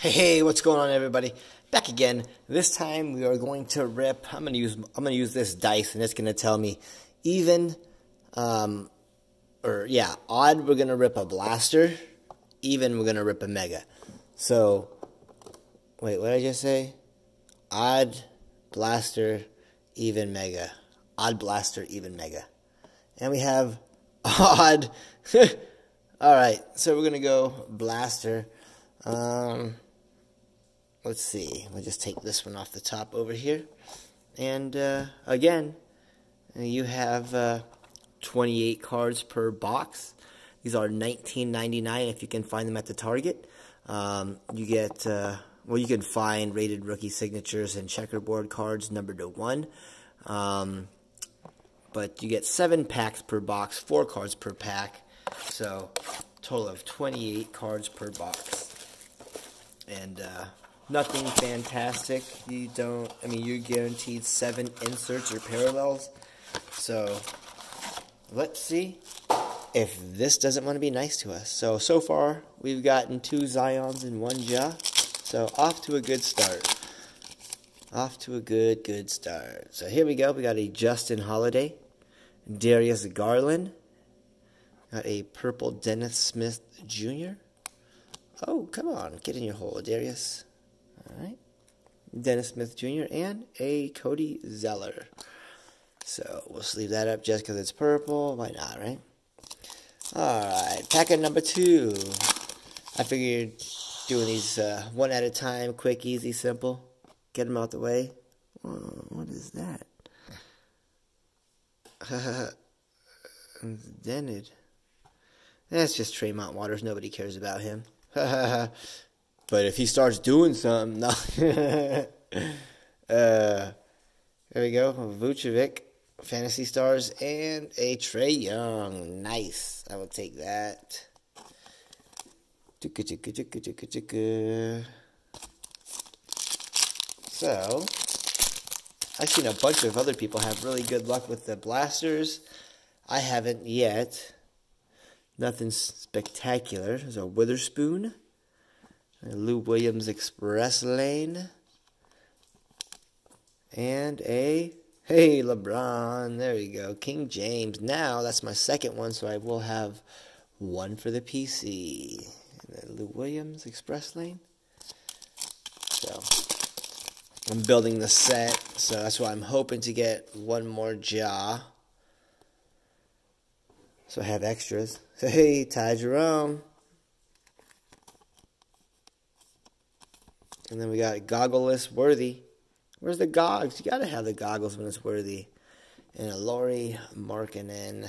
Hey, hey, what's going on, everybody? Back again. This time we are going to rip. I'm gonna use. I'm gonna use this dice, and it's gonna tell me even, um, or yeah, odd. We're gonna rip a blaster. Even, we're gonna rip a mega. So, wait, what did I just say? Odd, blaster, even mega. Odd blaster, even mega. And we have odd. All right, so we're gonna go blaster. Um, let's see. We'll just take this one off the top over here. And uh, again, you have uh, 28 cards per box. These are $19.99 if you can find them at the Target. Um, you get uh, well, you can find rated rookie signatures and checkerboard cards numbered to one. Um, but you get seven packs per box, four cards per pack. So, total of 28 cards per box and uh, nothing fantastic. You don't, I mean, you're guaranteed seven inserts or parallels. So, let's see if this doesn't want to be nice to us. So, so far, we've gotten two Zions and one Ja. So, off to a good start. Off to a good, good start. So, here we go. We got a Justin Holiday, Darius Garland, got a purple Dennis Smith Jr., Oh, come on. Get in your hole, Darius. All right. Dennis Smith Jr. and a Cody Zeller. So we'll sleeve that up just because it's purple. Why not, right? All right. Packet number two. I figured doing these uh, one at a time, quick, easy, simple. Get them out the way. Whoa, what is that? Ha ha ha. Dented. That's just Tremont Waters. Nobody cares about him. but if he starts doing something, no. uh, there we go. Vucevic, Fantasy Stars, and a Trae Young. Nice. I will take that. So, I've seen a bunch of other people have really good luck with the blasters. I haven't yet. Nothing spectacular. There's a Weatherspoon. Lou Williams Express Lane. And a, hey, LeBron. There you go. King James. Now, that's my second one, so I will have one for the PC. And Lou Williams Express Lane. So, I'm building the set, so that's why I'm hoping to get one more Ja. So I have extras. So, Hey, Ty Jerome. And then we got goggleless worthy. Where's the gogs? You gotta have the goggles when it's worthy. And a Lauri Markkanen. Uh,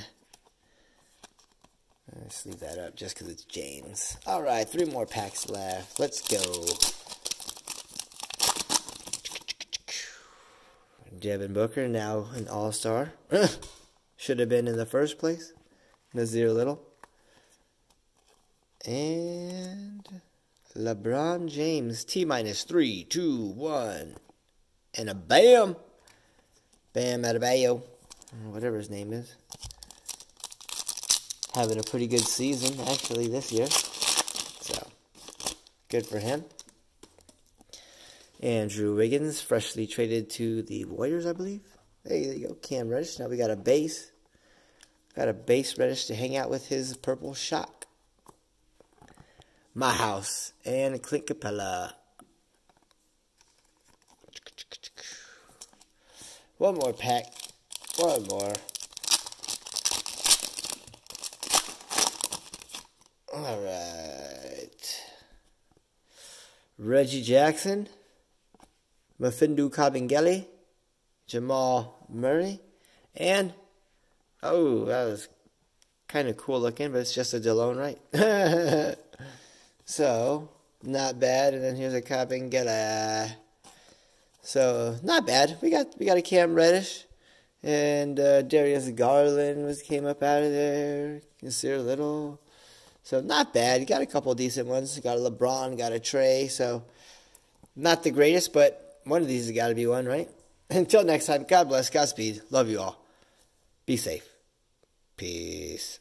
Let's leave that up just because it's James. All right, three more packs left. Let's go. Devin Booker, now an all-star. Should have been in the first place. Nassir Little. And LeBron James, T minus three, two, one. And a bam. Bam Adebayo. Whatever his name is. Having a pretty good season, actually, this year. So, good for him. Andrew Wiggins, freshly traded to the Warriors, I believe. Hey, there you go. Cam Reddish. Now we got a base. Got a base Reddish to hang out with his purple shock. My house and Clint Capela. One more pack. One more. All right. Reggie Jackson. Mfiondu Kabengele. Jamal Murray. And Oh, that was kind of cool looking, but it's just a Delone, right? so, not bad. And then here's a Kabengele. So, not bad. We got we got a Cam Reddish. And uh, Darius Garland was came up out of there. Nassir Little. So, not bad. Got a couple decent ones. Got a LeBron, got a Trae. So, not the greatest, but one of these has got to be one, right? Until next time, God bless, Godspeed. Love you all. Be safe. Peace.